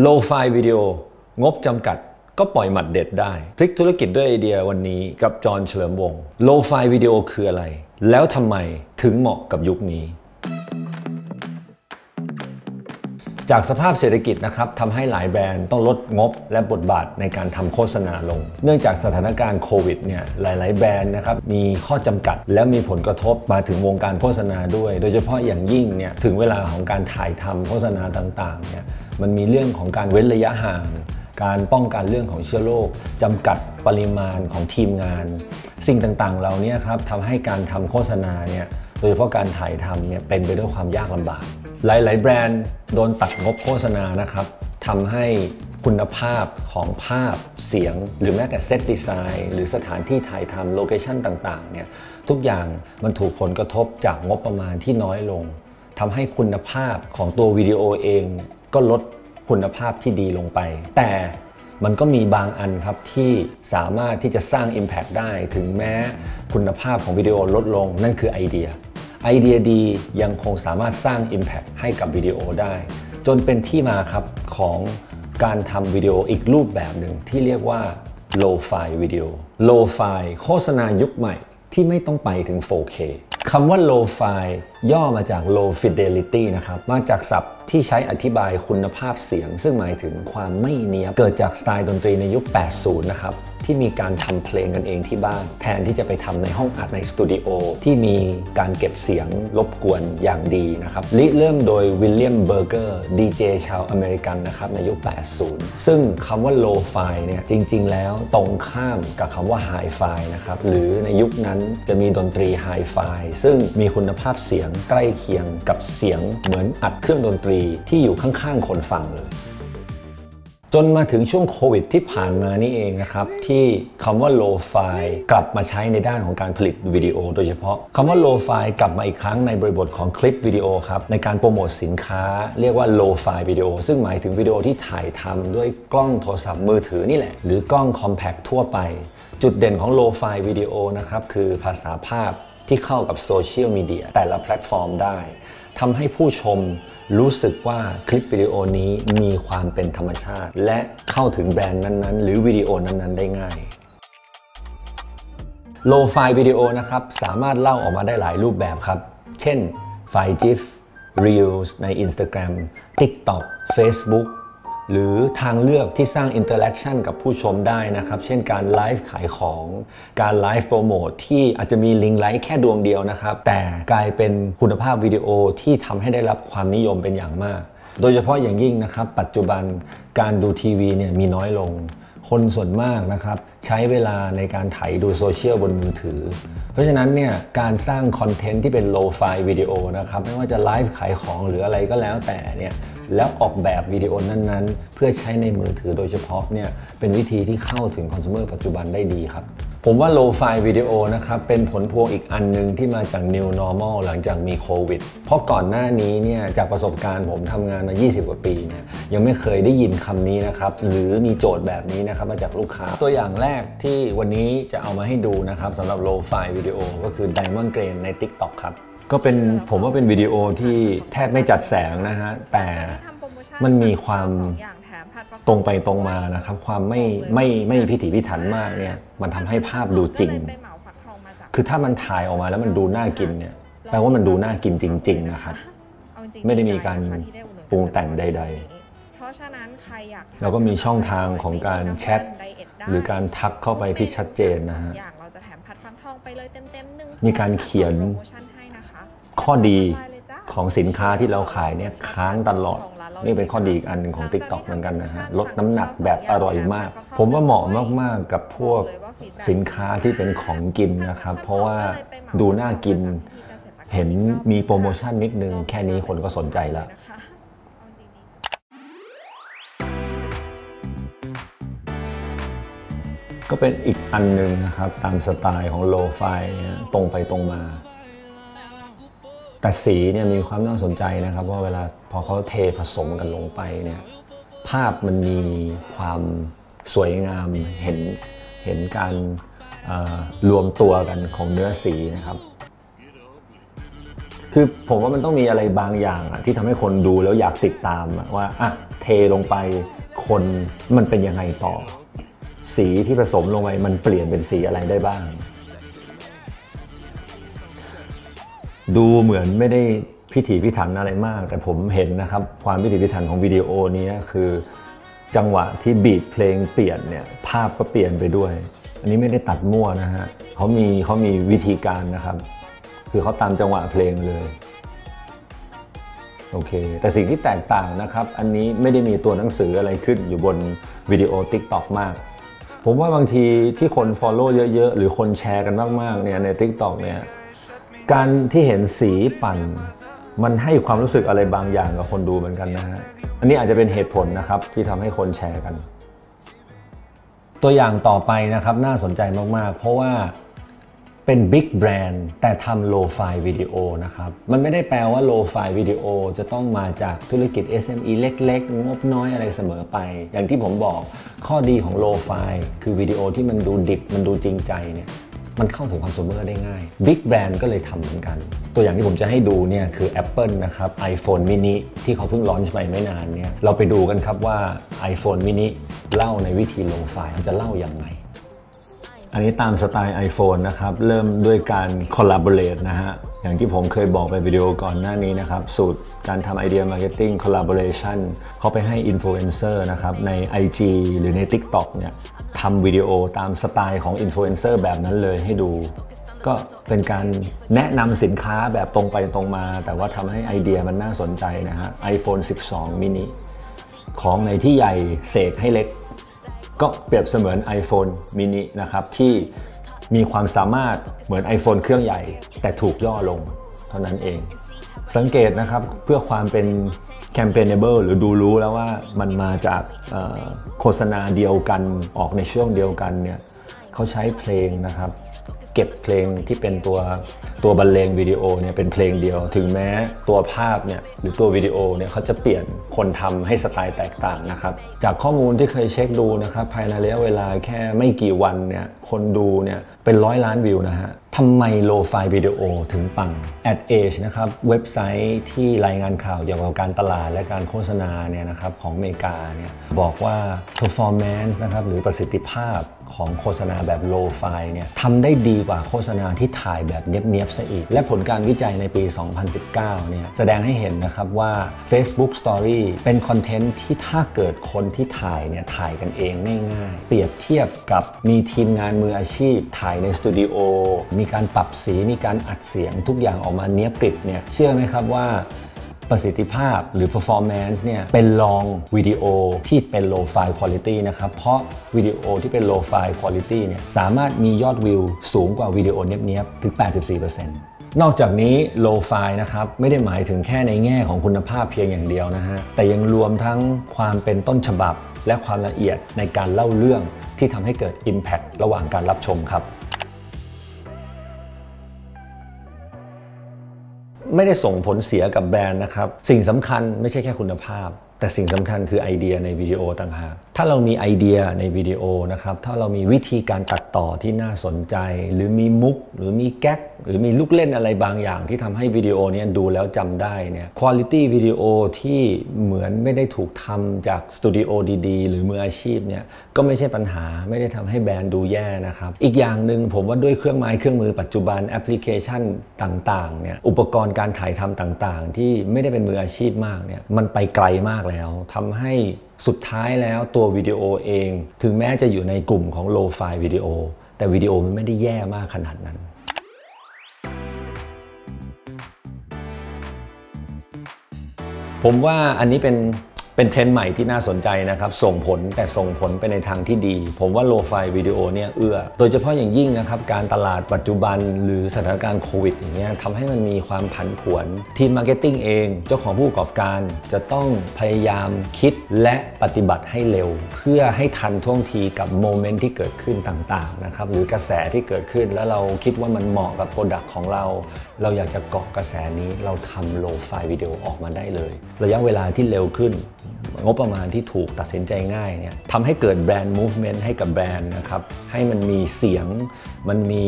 โลไฟวิดีโองบจำกัดก็ปล่อยหมัดเด็ดได้ พลิกธุรกิจด้วยไอเดียวันนี้กับจอห์นเฉลิมวงศ์โลไฟวิดีโอคืออะไร แล้วทำไมถึงเหมาะกับยุคนี้ จากสภาพเศรษฐกิจนะครับทำให้หลายแบรนด์ต้องลดงบและบทบาทในการทำโฆษณาลง เนื่องจากสถานการณ์โควิดเนี่ยหลาย ๆ แบรนด์นะครับมีข้อจำกัด และมีผลกระทบมาถึงวงการโฆษณาด้วย โดยเฉพาะอย่างยิ่งเนี่ยถึงเวลาของการถ่ายทำโฆษณาต่าง ๆ เนี่ย มันมีเรื่องของการเว้นระยะห่าง การป้องกันเรื่องของเชื้อโรคจำกัดปริมาณของทีมงาน สิ่งต่างๆเหล่านี้ครับทำให้การทำโฆษณาเนี่ยโดยเฉพาะการถ่ายทำเนี่ยเป็นไปด้วยความยากลำบาก หลาย ๆ แบรนด์โดนตัดงบโฆษณานะครับทำให้คุณภาพของภาพเสียง หรือแม้แต่เซตดีไซน์หรือสถานที่ถ่ายทำโลเคชันต่างๆเนี่ยทุกอย่างมันถูกผลกระทบจากงบประมาณที่น้อยลงทำให้คุณภาพของตัววิดีโอเอง ก็ลดคุณภาพที่ดีลงไป แต่มันก็มีบางอันครับที่สามารถที่จะสร้าง Impact ได้ถึงแม้คุณภาพของวิดีโอลดลงนั่นคือไอเดีย ไอเดียดียังคงสามารถสร้าง Impact ให้กับวิดีโอได้ จนเป็นที่มาครับของการทำวิดีโออีกรูปแบบหนึ่งที่เรียกว่า low fi วิดีโอ low fi โฆษณายุคใหม่ที่ไม่ต้องไปถึง 4K คำว่า lo-fi ย่อมาจาก low fidelity นะครับ มาจากศัพท์ที่ใช้อธิบายคุณภาพเสียง ซึ่งหมายถึงความไม่เนียบ เกิดจากสไตล์ดนตรีในยุค 80 นะครับ ที่มีการทำเพลงกันเองที่บ้าน แทนที่จะไปทำในห้องอัดในสตูดิโอที่มีการเก็บเสียงรบกวนอย่างดีนะครับริเริ่มโดยวิลเลียมเบอร์เกอร์ดีเจชาวอเมริกันนะครับในยุค 80 ซึ่งคำว่า low fi เนี่ยจริง ๆ แล้วตรงข้ามกับคำว่า hi-fi นะครับหรือในยุคนั้นจะมีดนตรี high fi ซึ่งมีคุณภาพเสียงใกล้เคียงกับเสียงเหมือนอัดเครื่องดนตรีที่อยู่ข้างๆ คนฟังเลย จนมาถึงช่วงโควิดที่ผ่านมานี่เองนะครับ ที่คำว่า low fi กลับมาใช้ในด้านของการผลิตวิดีโอ โดยเฉพาะคำว่า low fi กลับมาอีกครั้งในบริบทของคลิปวิดีโอครับ ในการโปรโมทสินค้า เรียกว่า low fi วิดีโอซึ่งหมายถึงวิดีโอที่ถ่ายทำด้วยกล้องโทรศัพท์มือถือนี่แหละ หรือกล้อง compact ทั่วไป จุดเด่นของ low fi วิดีโอนะครับคือภาษาภาพ ที่เข้ากับโซเชียลมีเดียแต่ละแพลตฟอร์มได้ทำให้ผู้ชมรู้สึกว่าคลิปวิดีโอนี้มีความเป็นธรรมชาติ และเข้าถึงแบรนด์นั้นๆ หรือวิดีโอนั้น ๆ ได้ง่าย lo-fi วิดีโอนะครับ สามารถเล่าออกมาได้หลายรูปแบบครับ เช่น ไฟล์ GIF Reels ใน Instagram TikTok Facebook หรือทางเลือกที่สร้าง interaction กับผู้ชมได้นะครับ เช่นการไลฟ์ขายของ การไลฟ์โปรโมทที่อาจจะมี ring light แค่ดวงเดียวนะครับ แต่กลายเป็นคุณภาพวิดีโอที่ทำให้ได้รับความนิยมเป็นอย่างมาก โดยเฉพาะอย่างยิ่งนะครับ ปัจจุบันการดูทีวีเนี่ยมีน้อยลง คนส่วนมากนะครับ ใช้เวลาในการถ่ายดูโซเชียลบนมือถือ เพราะฉะนั้นเนี่ยการสร้างคอนเทนต์ที่เป็น lo-fi วิดีโอนะครับไม่ว่าจะไลฟ์ขายของหรืออะไรก็แล้วแต่เนี่ย แล้วออกแบบวิดีโอนั้นๆ เพื่อใช้ในมือถือโดยเฉพาะเนี่ยเป็นวิธีที่เข้าถึงคอน sumer ปัจจุบันได้ดีครับ ผมว่าโลไฟวิดีโอนะครับเป็นผลพวงอีกอันหนึงที่มาจาก New Normal หลังจากมีโควิด เพราะก่อนหน้านี้เนี่ยจากประสบการณ์ผมทำงานมา 20 กว่าปีเนี่ยยังไม่เคยได้ยินคำนี้นะครับหรือมีโจทย์แบบนี้นะครับมาจากลูกค้า ตัวอย่างแรกที่วันนี้จะเอามาให้ดูนะครับสำหรับโลไฟวิดีโอก็คือ Diamond Grain ใน TikTok ครับ ก็เป็นผมว่าเป็นวิดีโอที่แทบไม่จัดแสงนะฮะแต่มันมีความตรงไปตรงมานะครับความไม่ไม่ไม่พิถีพิถันมากเนี่ยมันทำให้ภาพดูจริง คือถ้ามันถ่ายออกมาแล้วมันดูน่ากินเนี่ยแปลว่ามันดูน่ากินจริง ๆ นะครับไม่ได้มีการปรุงแต่งใดเพราะฉะนั้นใครอยากๆแล้วก็มีช่องทางของการแชทหรือการทักเข้าไปที่ชัดเจนนะฮะอย่างเราจะแถมผัดฟักทองไปเลยเต็มๆหนึ่งมีการเขียน ข้อดีของสินค้าที่เราขายเนี่ยค้างตลอด นี่เป็นข้อดีอีกอันหนึ่งของ TikTok เหมือนกันนะฮะลดน้ำหนักแบบอร่อยมาก ผมว่าเหมาะมากๆกับพวกสินค้าที่เป็นของกินนะครับ เพราะว่าดูน่ากินเห็นมีโปรโมชั่นนิดนึง แค่นี้คนก็สนใจแล้วนะคะเอาจริงๆก็เป็นอีกอันหนึ่งนะครับ ตามสไตล์ของโลไฟเนี่ยตรงไปตรงมา แต่สีเนี่ยมีความน่าสนใจนะครับว่าเวลาพอเขาเทผสมกันลงไปเนี่ยภาพมันมีความสวยงามเห็นเห็นการรวมตัวกันของเนื้อสีนะครับ คือผมว่ามันต้องมีอะไรบางอย่างอะที่ทำให้คนดูแล้วอยากติดตามว่าอะเทลงไปคนมันเป็นยังไงต่อ สีที่ผสมลงไปมันเปลี่ยนเป็นสีอะไรได้บ้าง ดูเหมือนไม่ได้พิถีพิถันอะไรมาก แต่ผมเห็นนะครับ ความพิถีพิถันของวิดีโอนี้คือ จังหวะที่บีทเพลงเปลี่ยนเนี่ยภาพก็เปลี่ยนไปด้วย อันนี้ไม่ได้ตัดมั่วนะฮะเขามีเขามีวิธีการนะครับ คือเขาตามจังหวะเพลงเลยโอเค แต่สิ่งที่แตกต่างนะครับ อันนี้ไม่ได้มีตัวหนังสืออะไรขึ้นอยู่บนวิดีโอ TikTok มาก ผมว่าบางทีที่คน Follow เยอะ ๆ หรือคนแชร์กันมาก ๆ เนี่ยใน TikTok เนี่ย การที่เห็นสีปั่น มันให้ความรู้สึกอะไรบางอย่างกับคนดูเหมือนกันนะฮะ อันนี้อาจจะเป็นเหตุผลนะครับที่ทำให้คนแชร์กัน ตัวอย่างต่อไปนะครับน่าสนใจมาก ๆ เพราะว่าเป็นบิ๊กแบรนด์แต่ทำโลไฟวิดีโอนะครับ มันไม่ได้แปลว่าโลไฟวิดีโอจะต้องมาจากธุรกิจ SME เล็ก ๆ งบน้อยอะไรเสมอไป อย่างที่ผมบอกข้อดีของโลไฟคือวิดีโอที่มันดูดิบมันดูจริงใจเนี่ย มันเข้าถึงคอน sumer ได้ง่ายบิ๊กแบรนด์ก็เลยทำเหมือนกัน ตัวอย่างที่ผมจะให้ดูเนี่ยคือ Apple นะครับ iPhone mini ที่เขาเพิ่งลอนช์ไปไม่นานเนี่ยเราไปดูกันครับว่า iPhone mini เล่าในวิธีลงไฟล์จะเล่าอย่างไรอันนี้ตามสไตล์ iPhone นะครับ เริ่มด้วยการ collaborate นะฮะ อย่างที่ผมเคยบอกไปวิดีโอก่อนหน้านี้นะครับ สูตรการทำไอเดีย marketing collaboration เขาไปให้อินฟลูเอนเซอร์นะครับใน IG หรือใน TikTok เนี่ยทำวิดีโอตามสไตล์ของอินฟลูเอนเซอร์แบบนั้นเลยให้ดู ก็เป็นการแนะนำสินค้าแบบตรงไปตรงมา แต่ว่าทำให้ไอเดียมันน่าสนใจนะฮะ iPhone 12 mini ของในที่ใหญ่เสกให้เล็ก ก็เปรียบเสมือน iPhone mini นะครับที่ มีความสามารถเหมือน iPhone เครื่องใหญ่ แต่ถูกย่อลงเท่านั้นเอง สังเกตนะครับเพื่อความเป็น campaignable หรือดูรู้แล้วว่ามันมาจากโฆษณาเดียวกันออกในช่วงเดียวกันเนี่ยเขาใช้เพลงนะครับ เก็บเพลงที่เป็นตัวตัวบรรเลงวิดีโอเนี่ยเป็นเพลงเดียว ถึงแม้ตัวภาพเนี่ยหรือตัววิดีโอเนี่ยเขาจะเปลี่ยนคนทำให้สไตล์แตกต่างนะครับจากข้อมูลที่เคยเช็คดูนะครับภายในระยะเวลาแค่ไม่กี่วันเนี่ยคนดูเนี่ยเป็นร้อยล้านวิวนะฮะทำไมโลไฟวิดีโอถึงปัง Ad Age นะครับเว็บไซต์ที่รายงานข่าวเกี่ยวกับการตลาดและการโฆษณาเนี่ยนะครับของอเมริกาเนี่ยบอกว่า performance นะครับหรือประสิทธิภาพ ของโฆษณาแบบ low fi เนี่ยทำได้ดีกว่าโฆษณาที่ถ่ายแบบเนียบๆซะอีก และผลการวิจัยในปี 2019 เนี่ยแสดงให้เห็นนะครับว่า Facebook Story เป็นคอนเทนต์ที่ถ้าเกิดคนที่ถ่ายเนี่ยถ่ายกันเองง่ายๆ เปรียบเทียบกับมีทีมงานมืออาชีพ ถ่ายในสตูดิโอ มีการปรับสี มีการอัดเสียงทุกอย่างออกมาเนียบกริบเนี่ยเชื่อไหมครับว่า ประสิทธิภาพหรือ performance เนี่ยเป็นรองวิดีโอที่เป็น low file quality นะครับ เพราะวิดีโอที่เป็น low file quality เนี่ยสามารถมียอดวิวสูงกว่าวิดีโอเนี้ยบๆถึง 84%นอกจากนี้ low file นะครับ ไม่ได้หมายถึงแค่ในแง่ของคุณภาพเพียงอย่างเดียวนะฮะ แต่ยังรวมทั้งความเป็นต้นฉบับ และความละเอียดในการเล่าเรื่องที่ทำให้เกิด impact ระหว่างการรับชมครับ ไม่ได้ส่งผลเสียกับแบรนด์นะครับ สิ่งสำคัญไม่ใช่แค่คุณภาพ แต่สิ่งสำคัญคือไอเดียในวิดีโอต่างหาก ถ้าเรามีไอเดียในวิดีโอนะครับ ถ้าเรามีวิธีการตัดต่อที่น่าสนใจ หรือมีมุก หรือมีแก๊ก หรือมีลูกเล่นอะไรบางอย่างที่ทำให้วิดีโอนี้ดูแล้วจำได้เนี่ยคุณภาพวิดีโอที่เหมือนไม่ได้ถูกทำจากสตูดิโอดีๆ หรือมืออาชีพเนี่ยก็ไม่ใช่ปัญหาไม่ได้ทำให้แบรนด์ดูแย่นะครับ อีกอย่างหนึ่งผมว่าด้วยเครื่องไม้เครื่องมือปัจจุบันแอปพลิเคชันต่างๆเนี่ยอุปกรณ์การถ่ายทำต่างๆ ที่ไม่ได้เป็นมืออาชีพมากเนี่ยมันไปไกลมากแล้วทำให้สุดท้ายแล้วตัววิดีโอเอง ถึงแม้จะอยู่ในกลุ่มของ lo-fi วิดีโอแต่วิดีโอมันไม่ได้แย่มากขนาดนั้น ผมว่าอันนี้เป็น เป็นเทรนด์ใหม่ที่น่าสนใจนะครับ ส่งผลแต่ส่งผลไปในทางที่ดี ผมว่า lo-fi วิดีโอเนี่ยเอื้อ โดยเฉพาะอย่างยิ่งนะครับ การตลาดปัจจุบันหรือสถานการณ์โควิดอย่างเงี้ยทำให้มันมีความผันผวน ทีม marketing เอง เจ้าของผู้ประกอบการจะต้องพยายามคิดและปฏิบัติให้เร็ว เพื่อให้ทันท่วงทีกับ moment ที่เกิดขึ้นต่างๆนะครับหรือกระแสที่เกิดขึ้น แล้วเราคิดว่ามันเหมาะกับ product ของเรา เราอยากจะเกาะกระแสนี้เราทำ lo-fi วิดีโอออกมาได้เลย ระยะเวลาที่เร็วขึ้น งบประมาณที่ถูกตัดสินใจง่ายเนี่ยทำให้เกิดแบรนด์ movement ให้กับแบรนด์นะครับ ให้มันมีเสียง มันมี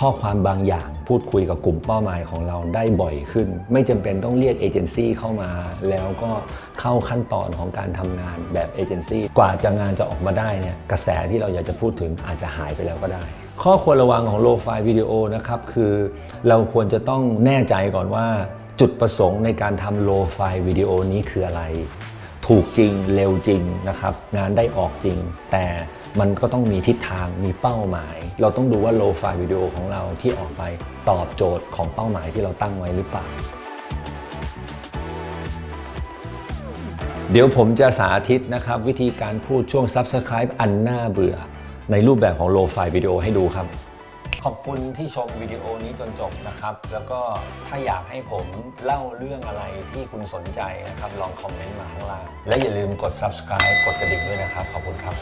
ข้อความบางอย่าง พูดคุยกับกลุ่มเป้าหมายของเราได้บ่อยขึ้น ไม่จำเป็นต้องเรียกเอเจนซี่เข้ามา แล้วก็เข้าขั้นตอนของการทำงานแบบเอเจนซี่กว่าจะงานจะออกมาได้เนี่ยกระแสที่เราอยากจะพูดถึงอาจจะหายไปแล้วก็ได้ข้อควรระวังของโลไฟวิดีโอนะครับ คือเราควรจะต้องแน่ใจก่อนว่า จุดประสงค์ในการทำโลไฟวิดีโอนี้คืออะไร ถูกจริงเร็วจริงนะครับงานได้ออกจริง แต่มันก็ต้องมีทิศทางมีเป้าหมาย เราต้องดูว่าโลไฟล์วิดีโอของเราที่ออกไปตอบโจทย์ของเป้าหมายที่เราตั้งไว้หรือเปล่า เดี๋ยวผมจะสาธิตนะครับ วิธีการพูดช่วง Subscribe อันน่าเบื่อ ในรูปแบบของโลไฟล์วิดีโอให้ดูครับ ขอบคุณที่ชมวิดีโอนี้จนจบนะครับ แล้วก็ถ้าอยากให้ผมเล่าเรื่องอะไรที่คุณสนใจนะครับ ลองคอมเมนต์มาข้างล่าง และอย่าลืมกด subscribe กดกระดิ่งด้วยนะครับ ขอบคุณครับ